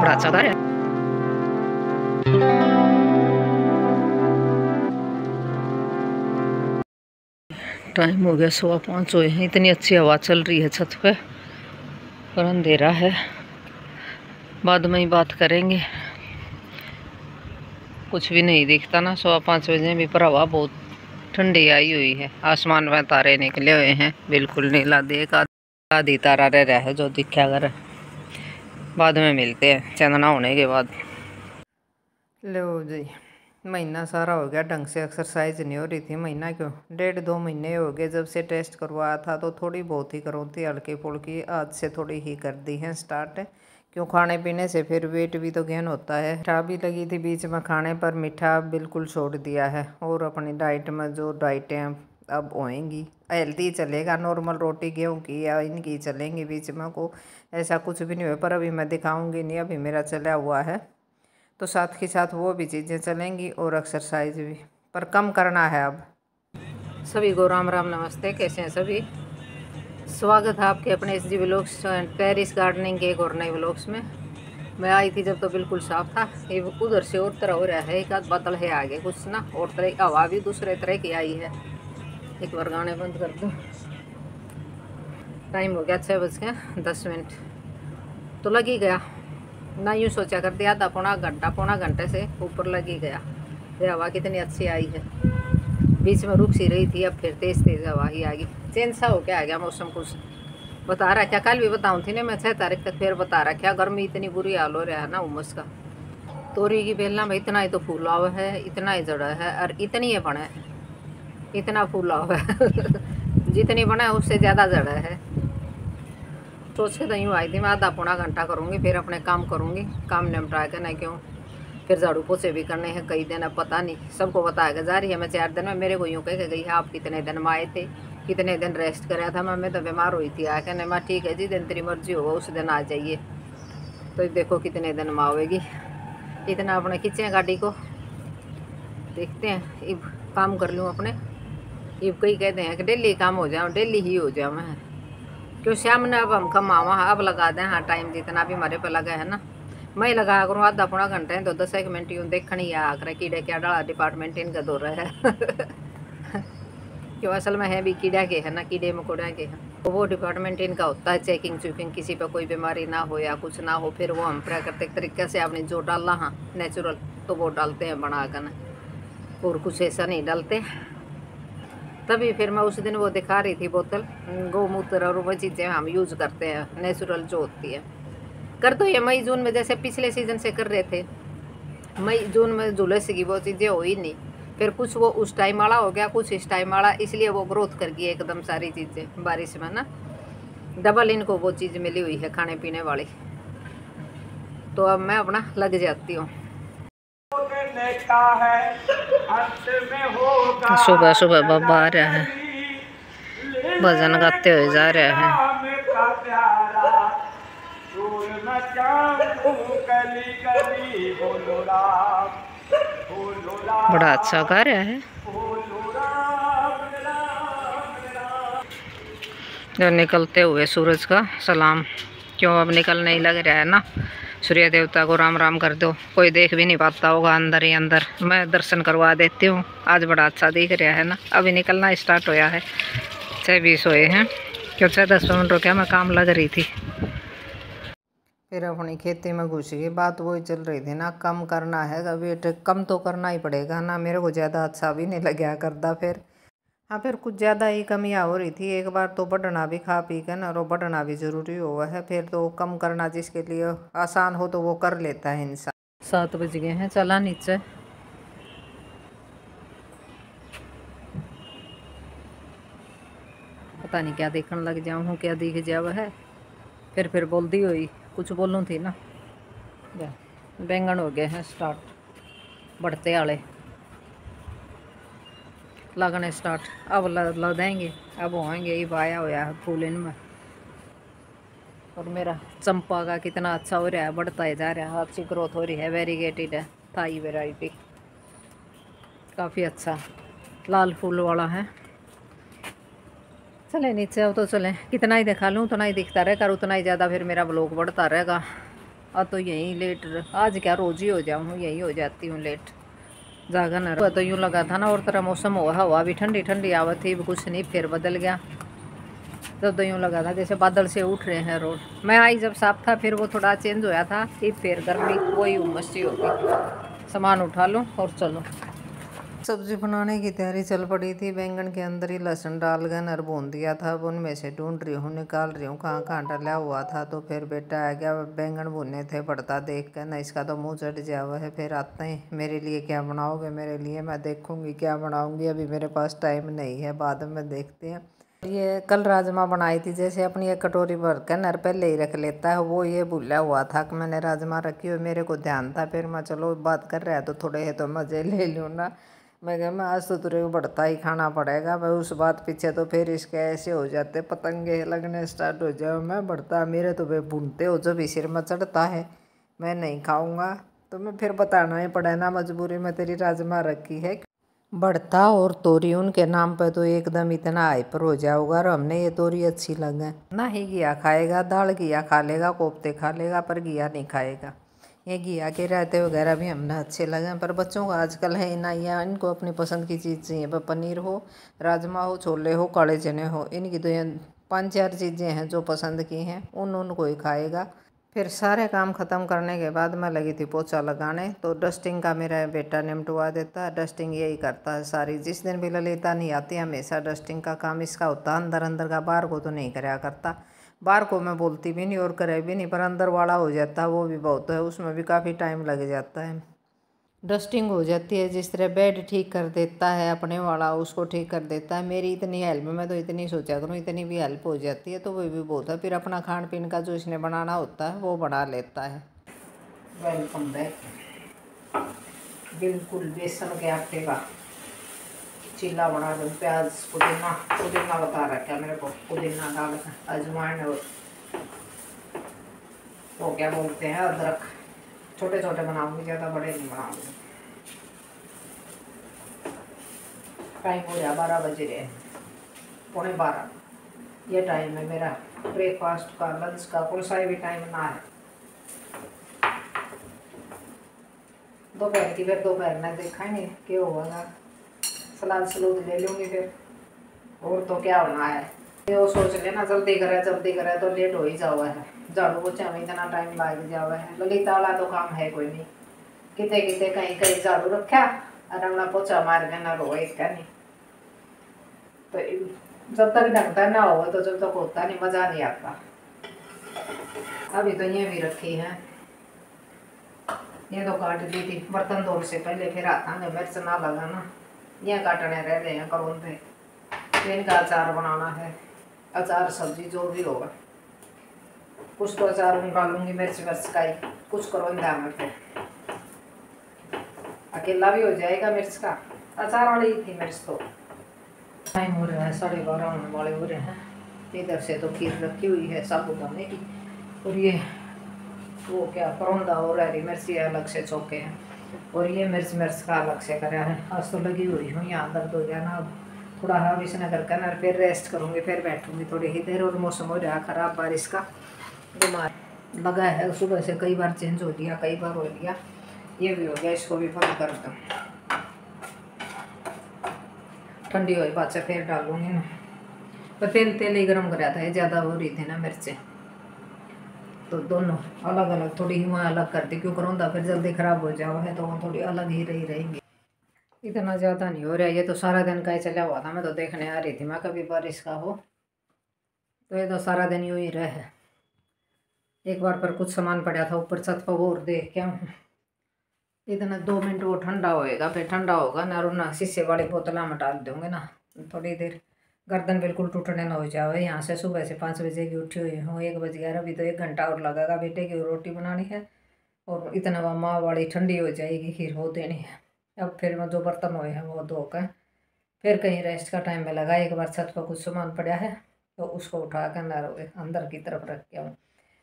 बड़ा अच्छा था टाइम हो गया सुबह पाँच हुए हैं इतनी अच्छी हवा चल रही है छत पे। और अंधेरा है। बाद में ही बात करेंगे। कुछ भी नहीं दिखता ना सुबह पाँच बजे भी, पर हवा बहुत ठंडी आई हुई है। आसमान में तारे निकले हुए हैं, बिल्कुल नीला, देख आधी तारा रह रहा जो दिखा कर बाद में मिलते हैं, चंदना होने के बाद। लो जी, महीना सारा हो गया, ढंग से एक्सरसाइज नहीं हो रही थी महीना क्यों? डेढ़ दो महीने हो गए, जब से टेस्ट करवाया था तो थोड़ी बहुत ही करो थी, हल्की फुल्की, आज से थोड़ी ही कर दी है स्टार्ट क्यों खाने पीने से फिर वेट भी तो गेन होता है। मीठा भी लगी थी बीच में खाने पर, मीठा बिल्कुल छोड़ दिया है। और अपनी डाइट में जो डाइटें अब होएँगी। हेल्दी चलेगा, नॉर्मल रोटी, गेहूँ की या इनकी चलेंगी बीच में को, ऐसा कुछ भी नहीं हुआ पर अभी मैं दिखाऊँगी नहीं, अभी मेरा चला हुआ है। तो साथ के साथ वो भी चीज़ें चलेंगी और एक्सरसाइज भी। पर कम करना है अब। सभी को राम राम, नमस्ते। कैसे हैं सभी? स्वागत है आपके अपने S G blogs terrace gardening के एक और नए ब्लॉग्स में। मैं आई थी जब तो बिल्कुल साफ़ था। ये उधर से और तरह हो रहा है। एक आध बादल है आगे, कुछ ना, और तरह हवा भी दूसरे तरह की आई है। एक बार गाने बंद कर दूँ। टाइम हो गया छः बज के दस मिनट। तो लग ही गया। ना यूँ सोचा कर दिया आधा पौना घंटा, पौना घंटे से ऊपर लग ही गया। ये हवा कितनी अच्छी आई है। बीच में रुक सी रही थी, अब फिर तेज़ तेज़ हवा ही आ गई। चेंज सा हो क्या आ गया मौसम कुछ। बता रहा क्या? कल भी बताऊँ थी ना मैं छः तारीख तक फिर बता रहा क्या? गर्मी इतनी बुरी हाल हो रहा है ना उमस का। तोरी की बेलना में इतना ही तो फूला हुआ है, इतना ही जड़ा है, और इतनी ही बना। है इतना फूला हुआ है जितनी बना है उससे ज़्यादा जड़ा है। सोच तो यूँ आई थी मैं आधा पौना घंटा करूँगी, फिर अपने काम करूँगी। काम निपटा के नहीं क्यों? फिर झाड़ू पोछे भी करने हैं, कई दिन अब पता नहीं। सबको बताया जा रही है, मैं चार दिन में, मेरे को यूँ कह के गई है आप कितने दिन में आए थे? कितने दिन रेस्ट कराया था? मैं मैं तो बीमार हुई थी आके नहीं मैं, ठीक है जी, दिन तेरी मर्ज़ी होगा, उस दिन आ जाइए। तो देखो कितने दिन में आवेगी इतना अपने खींचे गाड़ी को। देखते हैं काम कर लूँ अपने। इब कई कहते हैं कि डेली काम हो जाऊँ, डेली ही हो जाऊँ मैं। क्यों श्याम ने अब हम कमावा अब लगा दें हाँ टाइम जितना भी हमारे पे लगा है ना। मैं लगा करूँ, आधा पौना घंटे तो दस एक मिनट यूँ देखनी या आकर कीड़े क्या डाला डिपार्टमेंट इनका दो रहा है। क्यों असल में है भी कीड़ा के, है ना, कीड़े मकोड़े के। हैं तो वो डिपार्टमेंट इनका होता है चेकिंग चुकिंग किसी पर कोई बीमारी ना हो या कुछ ना हो, फिर वो हम प्राकृतिक तरीके से आपने जो डालना हाँ नेचुरल तो वो डालते हैं, बना कर और कुछ ऐसा नहीं डालते। तभी फिर मैं उस दिन वो दिखा रही थी बोतल। गौमूत्र और वो चीज़ें हम यूज़ करते हैं नेचुरल जो होती है। कर तो ये मई, जून में जैसे पिछले सीज़न से कर रहे थे। मई, जून में जुलस की वो चीज़ें हो ही नहीं। फिर कुछ वो उस टाइम वाला हो गया, कुछ इस टाइम वाला, इसलिए वो ग्रोथ कर गई एकदम सारी चीज़ें, बारिश में ना। डबल इनको वो चीज़ मिली हुई है खाने पीने वाली। तो अब मैं अपना लग जाती हूँ। सुबह सुबह बाबा आ रहा है। भजन गाते हुए जा रहा है। बड़ा अच्छा गा रहा है। जो निकलते हुए सूरज का सलाम, क्यों अब निकलने ही लग रहा है ना? सूर्य देवता को राम राम कर दो। कोई देख भी नहीं पाता होगा अंदर ही अंदर। मैं दर्शन करवा देती हूँ। आज बड़ा अच्छा दिख रहा है ना? अभी निकलना स्टार्ट होया है। छः बीस हुए हैं। क्यों छः दस मिनट रुके मैं काम लग रही थी। फिर अपनी खेती में घुस गई। बात वही चल रही थी ना? कम करना है। वेट कम तो करना ही पड़ेगा ना? मेरे को ज़्यादा अच्छा भी नहीं लगा करता फिर। हाँ फिर कुछ ज़्यादा ही कमियाँ हो रही थी। एक बार तो बढ़ना भी खा पी कर ना, और बढ़ना भी ज़रूरी हुआ है। फिर तो कम करना जिसके लिए आसान हो तो वो कर लेता है इंसान। सात बज गए हैं, चला नीचे। पता नहीं क्या देखने लग जाऊँ, हूँ क्या दिख जावा है। फिर फिर बोल दी हुई, कुछ बोलूँ थी ना। बैंगन हो गए हैं स्टार्ट बढ़ते वाले लगने स्टार्ट अब लग देंगे। अब होएँगे ये आया हुआ है फूल इनमें और मेरा चंपा का कितना अच्छा हो रहा है, बढ़ता ही जा रहा है। अच्छी ग्रोथ हो रही है वेरीगेटेड है, थाई वेराइटी काफ़ी अच्छा। लाल फूल वाला है। चले नीचे आओ तो चले। कितना ही दिखा लूँ, उतना ही दिखता रहेगा उतना ही ज़्यादा फिर मेरा ब्लॉग बढ़ता रहेगा। अब तो यहीं लेट आज क्या रोज ही हो जाऊँ, यही हो जाती हूँ लेट जागा न तो यूँ लगा था ना और तरह मौसम हुआ हवा भी ठंडी ठंडी आवा थी, कुछ नहीं, फिर बदल गया। तब तो यूँ लगा था जैसे बादल से उठ रहे हैं रोड। मैं आई जब साफ़ था, फिर वो थोड़ा चेंज होया था फिर फिर गर्मी वही उमस सी होगी। सामान उठा लूँ और चलो। सब्ज़ी बनाने की तैयारी चल पड़ी थी। बैंगन के अंदर ही लहसुन डाल नर भून दिया था। अब उनमें से ढूंढ रही हूँ, निकाल रही हूँ, कहाँ कहाँ डला हुआ था। तो फिर बेटा आ गया, बैंगन भुनने थे पड़ता देख कर ना इसका तो मुँह चढ़ जाया हुआ है फिर आते हैं। मेरे लिए क्या बनाओगे? मेरे लिए मैं देखूँगी क्या बनाऊँगी। अभी मेरे पास टाइम नहीं है, बाद में देखते हैं। ये कल राजमा बनाई थी, जैसे अपनी एक कटोरी भर कर नर पहले ही रख लेता है, वो ये भूला हुआ था कि मैंने राजमा रखी हुई, मेरे को ध्यान था। फिर मैं, चलो, बात कर रहा है तो थोड़े है तो मज़े ले लूँ ना। मैं कह, मैं आज तो तुरे को बढ़ता ही खाना पड़ेगा भाई उस बात पीछे तो फिर इसके ऐसे हो जाते, पतंगे लगने स्टार्ट हो जाए मैं बढ़ता, मेरे तो भाई भूनते हो जो भी सिर में चढ़ता है, मैं नहीं खाऊँगा तो मैं फिर बताना ही पड़े ना मजबूरी में तेरी राजमा रखी है बढ़ता और तोरी उनके नाम पर तो एकदम इतना हाइपर हो जाओगा और हमने ये तोरी अच्छी लगे ना ही घिया खाएगा, दाल घिया खा लेगा, कोफ्ते खा लेगा, पर घिया नहीं खाएगा। ये घिया के रहते वगैरह भी हमने अच्छे लगे हैं। पर बच्चों को आजकल है, ना या इनको अपनी पसंद की चीज़ चाहिए। पर पनीर हो, राजमा हो, छोले हो, काले चने हो, इनकी तो ये पाँच चार चीज़ें हैं जो पसंद की हैं उन उनको ही खाएगा। फिर सारे काम ख़त्म करने के बाद मैं लगी थी पोछा लगाने तो डस्टिंग का मेरा बेटा निमटवा देता है। डस्टिंग यही करता है सारी। जिस दिन भी ललिता नहीं आती, हमेशा डस्टिंग का काम, इसका होता अंदर अंदर का बाहर को तो नहीं कराया करता। बाहर को मैं बोलती भी नहीं और करे भी नहीं, पर अंदर वाला हो जाता है, वो भी बहुत है, उसमें भी काफ़ी टाइम लग जाता है। डस्टिंग हो जाती है, जिस तरह बेड ठीक कर देता है, अपने वाला उसको ठीक कर देता है, मेरी इतनी हेल्प मैं तो इतनी सोचा करूँ, इतनी भी हेल्प हो जाती है तो वो भी बहुत है, फिर अपना खान पीन का जो इसने बनाना होता है, वो बना लेता है। वेलकम बैक बिल्कुल बेसन के आटे का। चीला बना दूँ, प्याज, पुदीना पुदीना बता रखा मेरे को, पुदीना डाल अजवाइन और वो क्या बोलते हैं, अदरक। छोटे छोटे बनाऊँगी, ज़्यादा बड़े नहीं बनाऊँगी। टाइम हो गया, बारह बज रहे पौने बारह। ये टाइम है मेरा ब्रेकफास्ट का लंच का, कोई सा भी टाइम ना है। दोपहर की, फिर दोपहर में देखा ही नहीं, क्या होगा सलाद सलूद ले लूँगी फिर। और तो क्या होना है? ये वो सोच लेना जल्दी करे जल्दी करे तो लेट हो ही जावा है। झाड़ू पोछा में इतना टाइम लग जावा है। ललिता वाला तो काम है कोई नहीं। कितने कितने कहीं कहीं झाड़ू रखा और अपना पोछा मार के ना रो एक का नहीं। तो जब तक ढंगता ना हो तो जब तक होता नहीं, मज़ा नहीं आता। अभी तो ये भी रखी है। ये तो काट दी थी, बर्तन धोने से पहले, फिर आता मिर्च ना लगाना। ये काटने रह गए हैं करोन पे इनका अचार बनाना है। अचार सब्ज़ी जो भी होगा। कुछ तो अचार डालूँगी मिर्च वर्च का ही कुछ करो इंदा में फिर अकेला भी हो जाएगा मिर्च का। अचार वाली ही थी मिर्च तो। टाइम हो रहा है साढ़े बारह होने वाले हो रहे हैं। इधर से तो खीर रखी हुई है साबुदाने की। और ये वो क्या परौंदा और हरी मिर्ची अलग से चौके हैं। और ये मिर्च मिर्च का अलग से करा। है आज तो लगी हुई हूँ, यहाँ दर्द हो गया ना अब थोड़ा हाँ विश्वनगर का ना, फिर रेस्ट करूँगी, फिर बैठूँगी थोड़ी ही देर और मौसम हो रहा ख़राब बारिश का। बीमार लगा है, सुबह से कई बार चेंज हो लिया कई बार हो लिया ये भी हो गया, इसको भी बंद कर दूँ। ठंडी हो से फिर डालूँगी ना पर तेल तेल ही गर्म कराया था ये ज़्यादा हो रही थी ना मिर्चें। तो दोनों अलग अलग, थोड़ी वहाँ अलग करती, क्यों करूँगा फिर जल्दी ख़राब हो जाओ, है तो वो थोड़ी अलग ही रही रहेंगी। इतना ज़्यादा नहीं हो रहा, ये तो सारा दिन का ही चला हुआ था, मैं तो देखने आ रही थी, मैं कभी बारिश का हो तो ये तो सारा दिन यूँ ही रहे एक बार पर कुछ सामान पड़ा था, ऊपर छत पर और देख क्या इतना दो मिनट वो ठंडा होएगा, फिर ठंडा होगा, ना और ना शीशे वाली बोतला में डाल दूँगे ना, थोड़ी देर। गर्दन बिल्कुल टूटने ना हो जाए यहाँ से सुबह से पाँच बजे की उठी हुई हूँ, एक बज गया अभी तो एक घंटा और लगेगा बेटे की रोटी बनानी है और इतना माँ वाली ठंडी हो जाएगी, खीर वो देनी है। अब फिर मैं जो बर्तन हुए हैं, वो धो कर। फिर कहीं रेस्ट का टाइम में लगा एक बार छत पर कुछ सामान पड़ा है तो उसको उठा कर अंदर अंदर की तरफ़ रख के आऊँ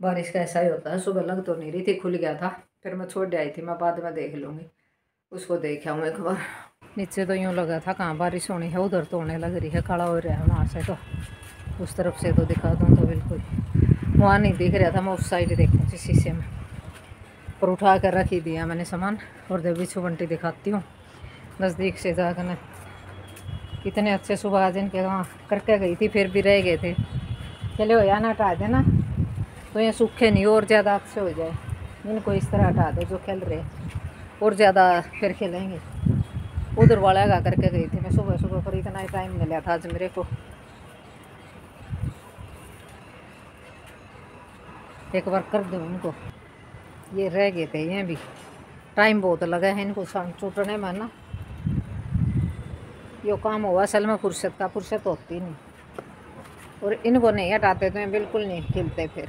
बारिश का ऐसा ही होता है, सुबह लग तो नहीं रही थी, खुल गया था। फिर मैं छोड़ आई थी, मैं बाद में देख लूँगी। उसको देख आऊँ एक बार। नीचे तो यूँ लगा था, कहाँ बारिश होनी है, उधर तो होने लग रही है, खड़ा हो रहा है वहाँ से तो। उस तरफ़ से तो दिखा दूँ तो बिल्कुल। वहाँ नहीं दिख रहा था, मैं उस साइड देखूँ थी शीशे में। पर उठा कर रख ही दिया मैंने सामान और जब बिच्छू बंटी दिखाती हूँ नज़दीक से जाकर ना। कितने अच्छे सुबह आज इनके वहाँ करके गई थी, फिर भी रह गए थे। चले हो ना हटा देना। तो ये सूखे नहीं, और ज़्यादा अच्छे हो जाए। इनको इस तरह हटा दो जो खेल रहे और ज़्यादा फिर खेलेंगे। उधर वाला गा करके गई थी। मैं सुबह सुबह पर इतना ही टाइम मिला था आज मेरे को। एक बार कर दूँ उनको ये रह गए थे, ये भी। टाइम बहुत लगा है इनको चूटने में ना। यो काम हुआ, असल में फुर्सत का, फुर्सत होती नहीं। और इनको नहीं हटाते तो बिल्कुल नहीं खिलते फिर।